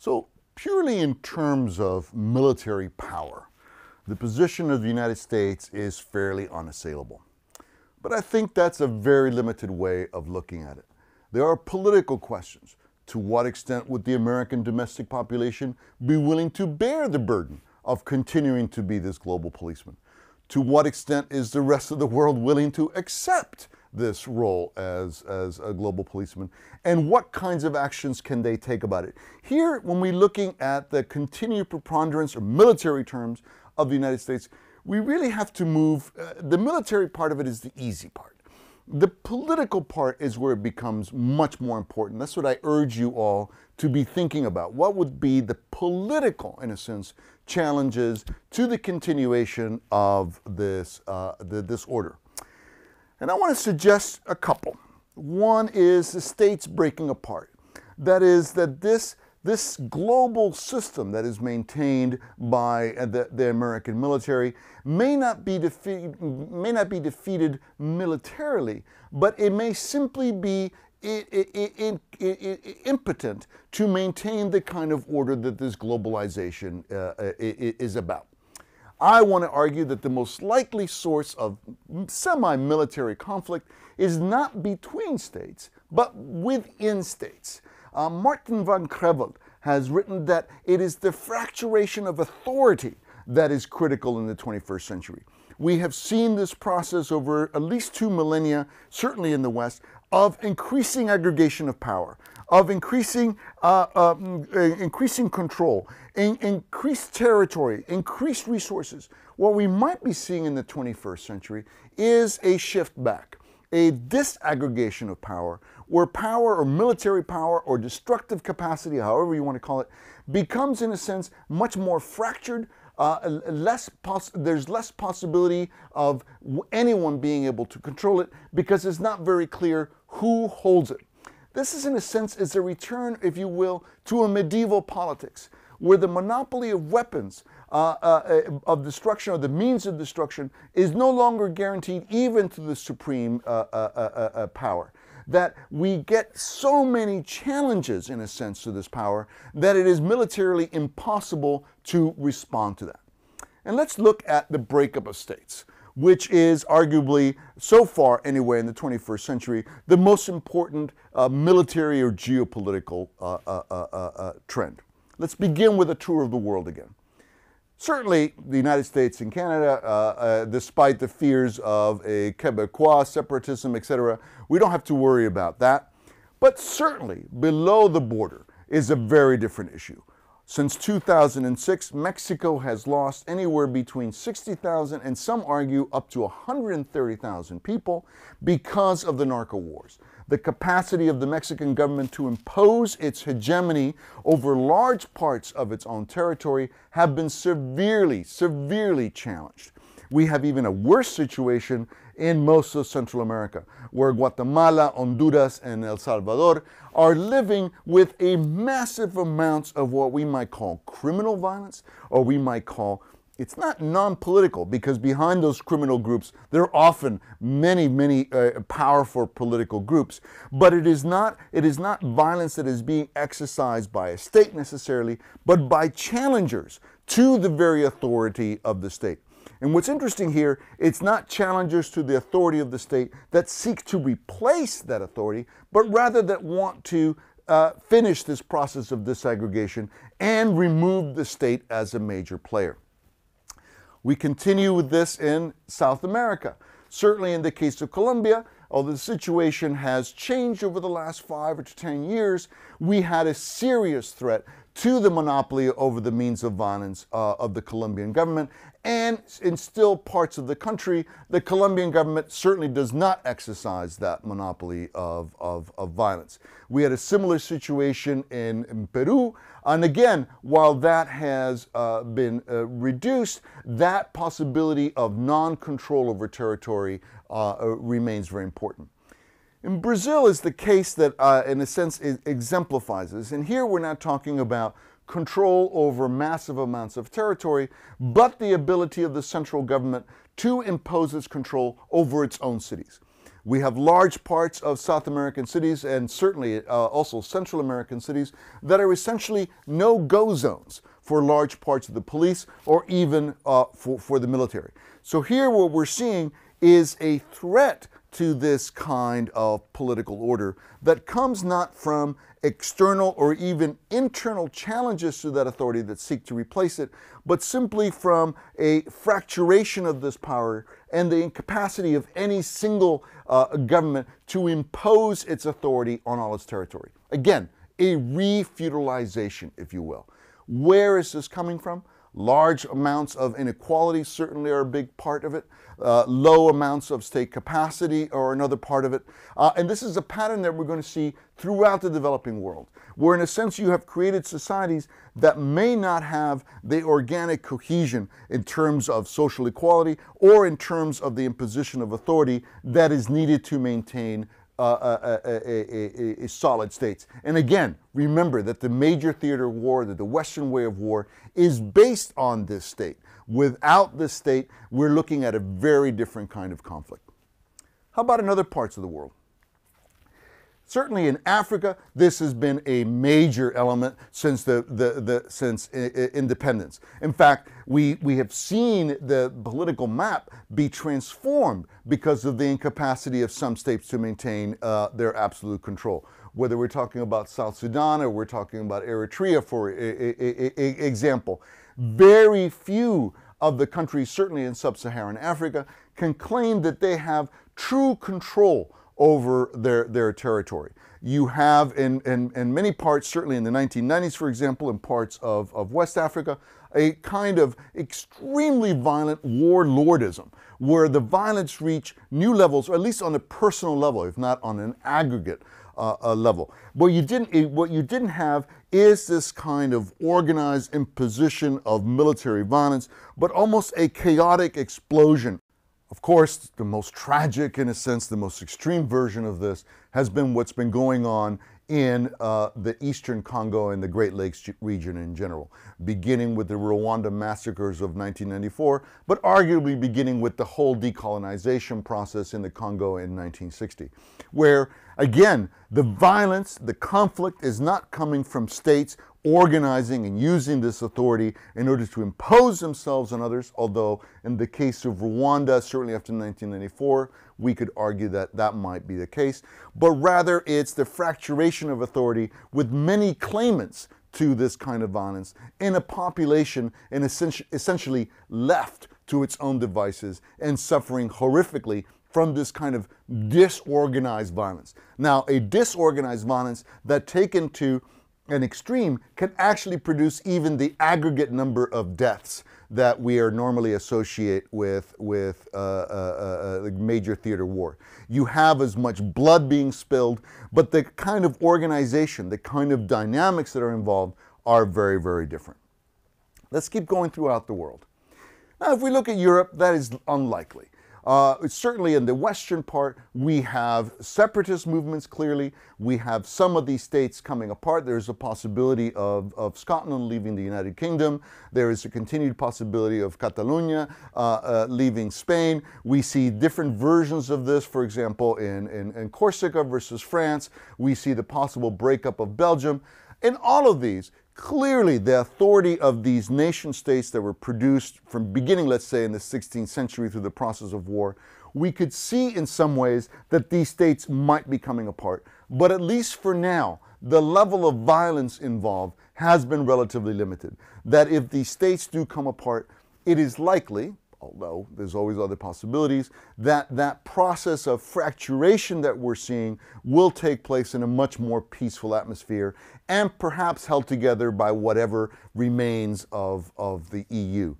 So, purely in terms of military power, the position of the United States is fairly unassailable. But I think that's a very limited way of looking at it. There are political questions. To what extent would the American domestic population be willing to bear the burden of continuing to be this global policeman? To what extent is the rest of the world willing to accept this role as, as a global policeman? And what kinds of actions can they take about it? Here, when we're looking at the continued preponderance or military terms of the United States, we really have to move. Uh, the military part of it is the easy part. The political part is where it becomes much more important. That's what I urge you all to be thinking about. What would be the political, in a sense, challenges to the continuation of this, uh, the, this order? And I want to suggest a couple. One is the states breaking apart. That is, that this this global system that is maintained by uh, the, the American military may not, be defeated, may not be defeated militarily, but it may simply be impotent to maintain the kind of order that this globalization uh, uh is about. I want to argue that the most likely source of semi military conflict is not between states, but within states. Uh, Martin van Creveld has written that it is the fracturation of authority that is critical in the 21st century. We have seen this process over at least two millennia, certainly in the West, of increasing aggregation of power, of increasing, uh, uh, increasing control, in, increased territory, increased resources. What we might be seeing in the 21st century is a shift back, a disaggregation of power, where power or military power or destructive capacity, however you want to call it, becomes in a sense much more fractured. Uh, less there's less possibility of anyone being able to control it because it's not very clear who holds it. This is in a sense is a return, if you will, to a medieval politics where the monopoly of weapons uh, uh, of destruction or the means of destruction is no longer guaranteed even to the supreme uh, uh, uh power that we get so many challenges, in a sense, to this power that it is militarily impossible to respond to that. And let's look at the breakup of states, which is arguably, so far anyway, in the 21st century, the most important uh, military or geopolitical uh, uh, uh, uh trend. Let's begin with a tour of the world again. Certainly, the United States and Canada, uh, uh, despite the fears of a Quebecois separatism, etc., we don't have to worry about that. But certainly, below the border is a very different issue. Since 2006, Mexico has lost anywhere between 60,000 and some argue up to 130,000 people because of the narco wars the capacity of the Mexican government to impose its hegemony over large parts of its own territory have been severely, severely challenged. We have even a worse situation in most of Central America, where Guatemala, Honduras, and El Salvador are living with a massive amounts of what we might call criminal violence, or we might call it's not non-political because behind those criminal groups there are often many many uh, powerful political groups but it is not it is not violence that is being exercised by a state necessarily but by challengers to the very authority of the state and what's interesting here, it's not challengers to the authority of the state that seek to replace that authority, but rather that want to uh, finish this process of disaggregation and remove the state as a major player. We continue with this in South America. Certainly in the case of Colombia, although the situation has changed over the last five or 10 years, we had a serious threat to the monopoly over the means of violence uh, of the Colombian government. And in still parts of the country, the Colombian government certainly does not exercise that monopoly of, of, of violence. We had a similar situation in, in Peru. And again, while that has uh, been uh, reduced, that possibility of non control over territory uh, remains very important. In Brazil is the case that, uh, in a sense, exemplifies this. And here we're not talking about control over massive amounts of territory, but the ability of the central government to impose its control over its own cities. We have large parts of South American cities and certainly uh, also Central American cities that are essentially no go zones for large parts of the police or even uh, for, for the military. So here what we're seeing is a threat to this kind of political order that comes not from external or even internal challenges to that authority that seek to replace it, but simply from a fracturation of this power and the incapacity of any single uh, government to impose its authority on all its territory. Again, a refeudalization, if you will. Where is this coming from? Large amounts of inequality certainly are a big part of it. Uh, low amounts of state capacity are another part of it. Uh, and this is a pattern that we're going to see throughout the developing world, where in a sense you have created societies that may not have the organic cohesion in terms of social equality or in terms of the imposition of authority that is needed to maintain uh, a, a, a, solid states. And again, remember that the major theater of war, that the Western way of war, is based on this state. Without this state, we're looking at a very different kind of conflict. How about in other parts of the world? Certainly in Africa, this has been a major element since the, the, the since independence. In fact, we, we have seen the political map be transformed because of the incapacity of some states to maintain uh, their absolute control. Whether we're talking about South Sudan or we're talking about Eritrea, for example, very few of the countries, certainly in sub-Saharan Africa, can claim that they have true control over their, their territory. You have in, in, in many parts, certainly in the 1990s, for example, in parts of, of West Africa, a kind of extremely violent warlordism where the violence reached new levels, or at least on a personal level, if not on an aggregate uh, uh, level. What you, didn't, what you didn't have is this kind of organized imposition of military violence, but almost a chaotic explosion of course, the most tragic, in a sense, the most extreme version of this has been what's been going on in uh, the eastern Congo and the Great Lakes region in general, beginning with the Rwanda massacres of 1994, but arguably beginning with the whole decolonization process in the Congo in 1960, where, again, the violence, the conflict is not coming from states organizing and using this authority in order to impose themselves on others, although in the case of Rwanda, certainly after 1994, we could argue that that might be the case, but rather it's the fracturation of authority with many claimants to this kind of violence in a population and essentially left to its own devices and suffering horrifically from this kind of disorganized violence. Now, a disorganized violence that taken to an extreme can actually produce even the aggregate number of deaths that we are normally associate with with uh, uh, uh, major theater war. You have as much blood being spilled, but the kind of organization, the kind of dynamics that are involved are very, very different. Let's keep going throughout the world. Now, if we look at Europe, that is unlikely. Uh, certainly in the western part, we have separatist movements clearly. We have some of these states coming apart. There's a possibility of, of Scotland leaving the United Kingdom. There is a continued possibility of Catalonia uh, uh, leaving Spain. We see different versions of this, for example, in, in, in Corsica versus France. We see the possible breakup of Belgium. In all of these, clearly the authority of these nation states that were produced from beginning, let's say, in the 16th century through the process of war, we could see in some ways that these states might be coming apart. But at least for now, the level of violence involved has been relatively limited. That if these states do come apart, it is likely, although there's always other possibilities, that that process of fracturation that we're seeing will take place in a much more peaceful atmosphere and perhaps held together by whatever remains of, of the EU.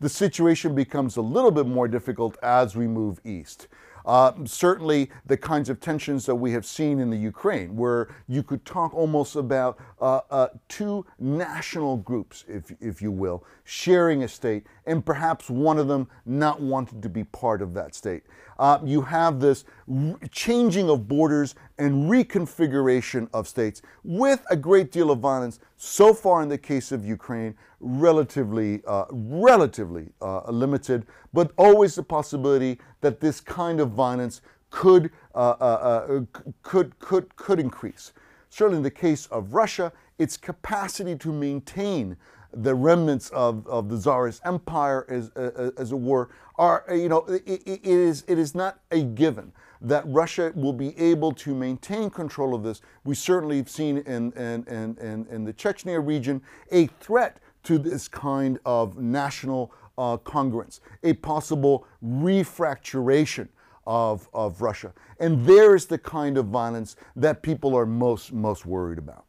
The situation becomes a little bit more difficult as we move east. Uh, certainly, the kinds of tensions that we have seen in the Ukraine, where you could talk almost about uh, uh, two national groups, if, if you will, sharing a state, and perhaps one of them not wanting to be part of that state. Uh, you have this changing of borders and reconfiguration of states with a great deal of violence. So far, in the case of Ukraine, relatively, uh, relatively uh, limited, but always the possibility that this kind of violence could, uh, uh, could, could, could increase. Certainly in the case of Russia, its capacity to maintain the remnants of, of the Tsarist empire, as, uh, as it were, are, you know, it, it, is, it is not a given that Russia will be able to maintain control of this. We certainly have seen in, in, in, in, the Chechnya region a threat to this kind of national uh, congruence, a possible refracturation of, of Russia. And there's the kind of violence that people are most, most worried about.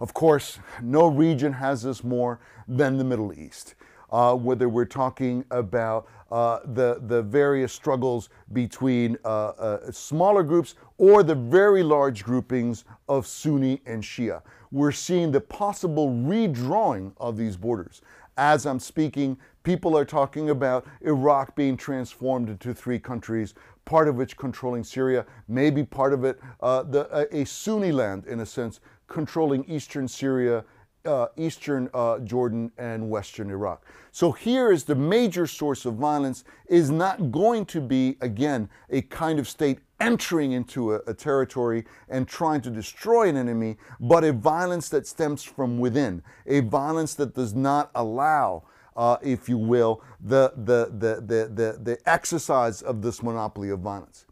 Of course, no region has this more than the Middle East. Uh, whether we're talking about uh, the, the various struggles between uh, uh, smaller groups or the very large groupings of Sunni and Shia. We're seeing the possible redrawing of these borders. As I'm speaking, people are talking about Iraq being transformed into three countries, part of which controlling Syria, maybe part of it uh, the, a Sunni land, in a sense, controlling eastern Syria, uh, eastern uh, Jordan, and western Iraq. So here is the major source of violence is not going to be, again, a kind of state entering into a, a, territory and trying to destroy an enemy, but a violence that stems from within, a violence that does not allow, uh, if you will, the, the, the, the, the, the exercise of this monopoly of violence.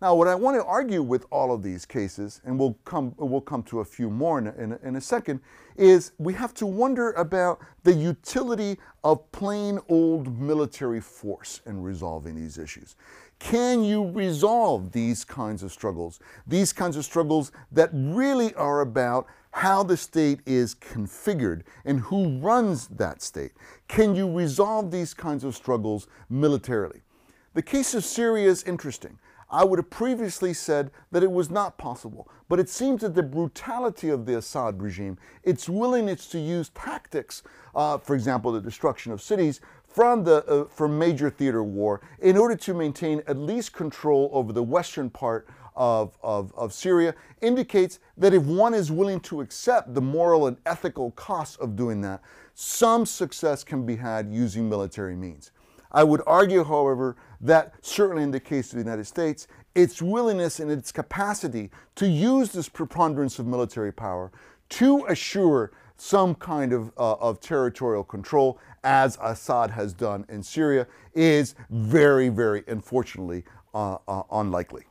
Now, what I want to argue with all of these cases, and we'll come, we'll come to a few more in a, in, a, in a second, is we have to wonder about the utility of plain old military force in resolving these issues. Can you resolve these kinds of struggles? These kinds of struggles that really are about how the state is configured and who runs that state. Can you resolve these kinds of struggles militarily? The case of Syria is interesting. I would have previously said that it was not possible. But it seems that the brutality of the Assad regime, its willingness to use tactics, uh, for example, the destruction of cities, from the uh, from major theater war, in order to maintain at least control over the western part of, of, of Syria, indicates that if one is willing to accept the moral and ethical costs of doing that, some success can be had using military means. I would argue, however, that certainly in the case of the United States, its willingness and its capacity to use this preponderance of military power to assure some kind of, uh, of territorial control, as Assad has done in Syria, is very, very unfortunately uh, uh, unlikely.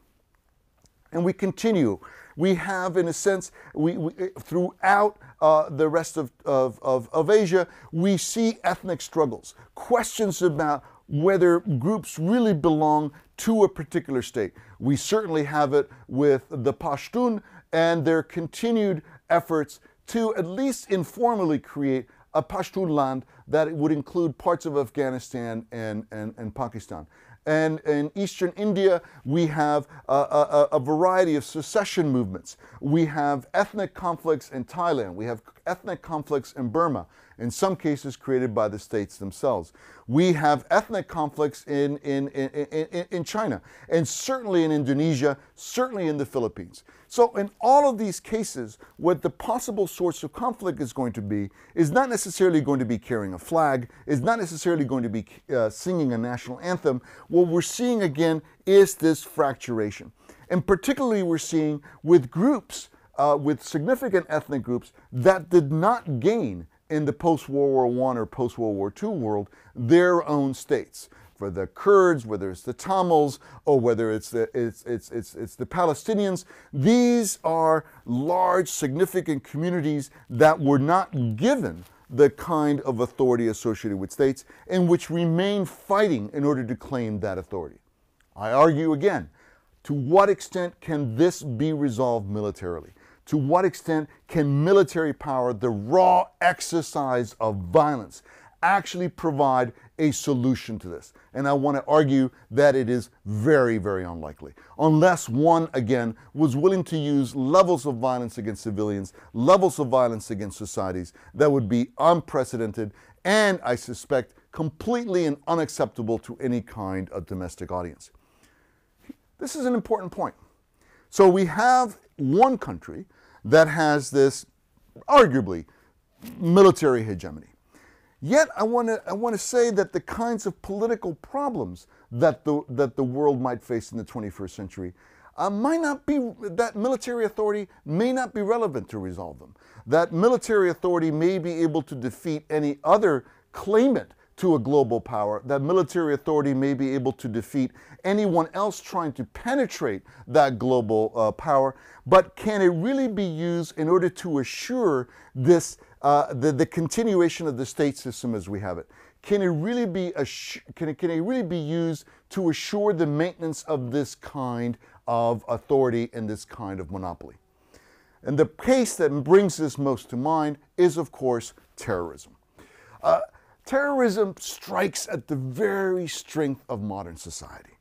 And we continue. We have, in a sense, we, we throughout uh, the rest of, of, of, of Asia, we see ethnic struggles, questions about whether groups really belong to a particular state. We certainly have it with the Pashtun and their continued efforts to at least informally create a Pashtun land that would include parts of Afghanistan and, and, and Pakistan. And in eastern India, we have a, a, a, variety of secession movements. We have ethnic conflicts in Thailand. We have ethnic conflicts in Burma, in some cases created by the states themselves. We have ethnic conflicts in, in, in, in, in China, and certainly in Indonesia, certainly in the Philippines. So, in all of these cases, what the possible source of conflict is going to be is not necessarily going to be carrying a flag, is not necessarily going to be uh, singing a national anthem. What we're seeing again is this fracturation. And particularly, we're seeing with groups, uh, with significant ethnic groups that did not gain in the post World War I or post World War II world their own states for the Kurds, whether it's the Tamils, or whether it's the, it's, it's, it's, it's the Palestinians. These are large, significant communities that were not given the kind of authority associated with states and which remain fighting in order to claim that authority. I argue again, to what extent can this be resolved militarily? To what extent can military power, the raw exercise of violence, actually provide a solution to this. And I want to argue that it is very, very unlikely. Unless one, again, was willing to use levels of violence against civilians, levels of violence against societies that would be unprecedented and, I suspect, completely and unacceptable to any kind of domestic audience. This is an important point. So we have one country that has this arguably military hegemony. Yet I want to I want to say that the kinds of political problems that the that the world might face in the 21st century uh, might not be that military authority may not be relevant to resolve them. That military authority may be able to defeat any other claimant to a global power. That military authority may be able to defeat anyone else trying to penetrate that global uh, power. But can it really be used in order to assure this uh, the, the continuation of the state system as we have it? Can it really be can it, can it really be used to assure the maintenance of this kind of authority and this kind of monopoly? And the case that brings this most to mind is, of course, terrorism. Uh, terrorism strikes at the very strength of modern society.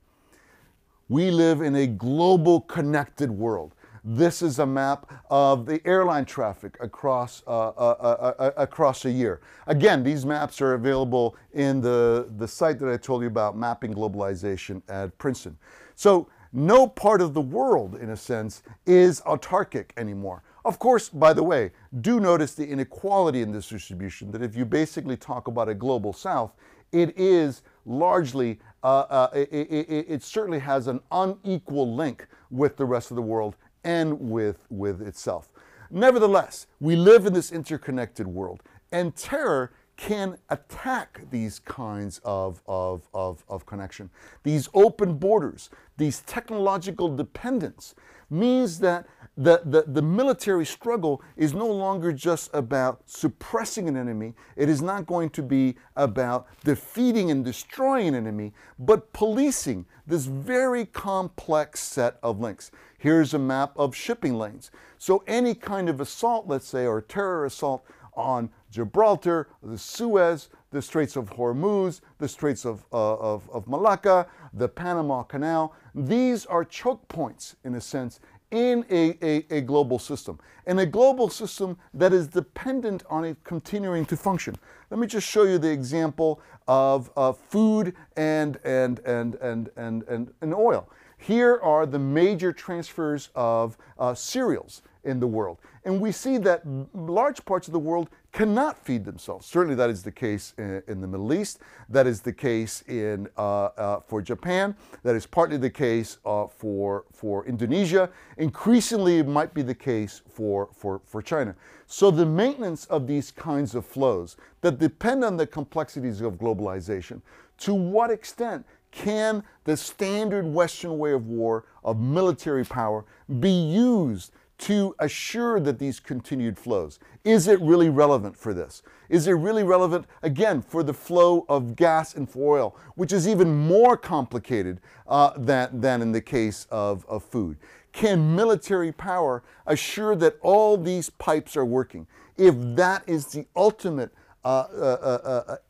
We live in a global connected world. This is a map of the airline traffic across, uh, uh, uh, uh, across a year. Again, these maps are available in the, the site that I told you about, Mapping Globalization at Princeton. So no part of the world, in a sense, is autarkic anymore. Of course, by the way, do notice the inequality in this distribution, that if you basically talk about a global south, it is largely, uh, uh, it, it, it, certainly has an unequal link with the rest of the world and with, with itself. Nevertheless, we live in this interconnected world, and terror can attack these kinds of, of, of, of connection. These open borders, these technological dependence, means that the, the, the military struggle is no longer just about suppressing an enemy. It is not going to be about defeating and destroying an enemy, but policing this very complex set of links. Here's a map of shipping lanes. So any kind of assault, let's say, or terror assault on Gibraltar, the Suez, the Straits of Hormuz, the Straits of, uh, of, of Malacca, the Panama Canal. These are choke points, in a sense, in a, a, a, global system, and a global system that is dependent on it continuing to function. Let me just show you the example of uh, food and, and, and, and, and, and, and oil. Here are the major transfers of uh, cereals in the world. And we see that large parts of the world cannot feed themselves. Certainly, that is the case in, in the Middle East. That is the case in, uh, uh, for Japan. That is partly the case uh, for, for Indonesia. Increasingly, it might be the case for, for, for China. So, the maintenance of these kinds of flows that depend on the complexities of globalization, to what extent can the standard Western way of war, of military power, be used to assure that these continued flows? Is it really relevant for this? Is it really relevant, again, for the flow of gas and for oil, which is even more complicated uh, than, than in the case of, of food? Can military power assure that all these pipes are working? If that is the ultimate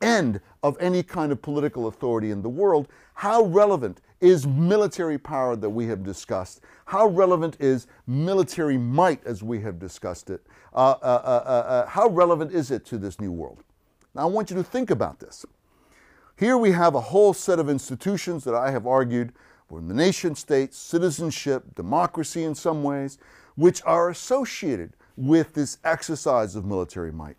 end of any kind of political authority in the world, how relevant is military power that we have discussed? How relevant is military might as we have discussed it? Uh, uh, uh, uh, how relevant is it to this new world? Now, I want you to think about this. Here we have a whole set of institutions that I have argued were the nation state, citizenship, democracy in some ways, which are associated with this exercise of military might.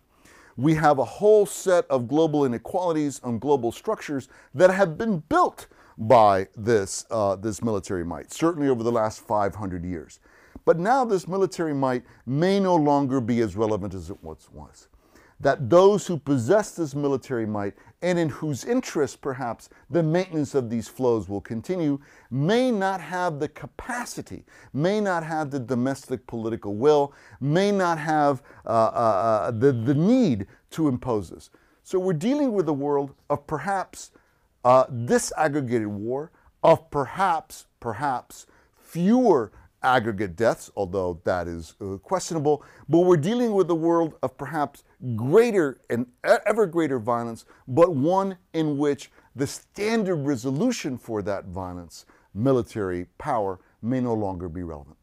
We have a whole set of global inequalities and global structures that have been built by this, uh, this military might, certainly over the last 500 years. But now this military might may no longer be as relevant as it once was. That those who possess this military might and in whose interest perhaps the maintenance of these flows will continue may not have the capacity, may not have the domestic political will, may not have uh, uh, uh the, the need to impose this. So we're dealing with a world of perhaps uh, disaggregated war of perhaps, perhaps fewer aggregate deaths, although that is uh, questionable, but we're dealing with a world of perhaps greater and ever greater violence, but one in which the standard resolution for that violence, military power, may no longer be relevant.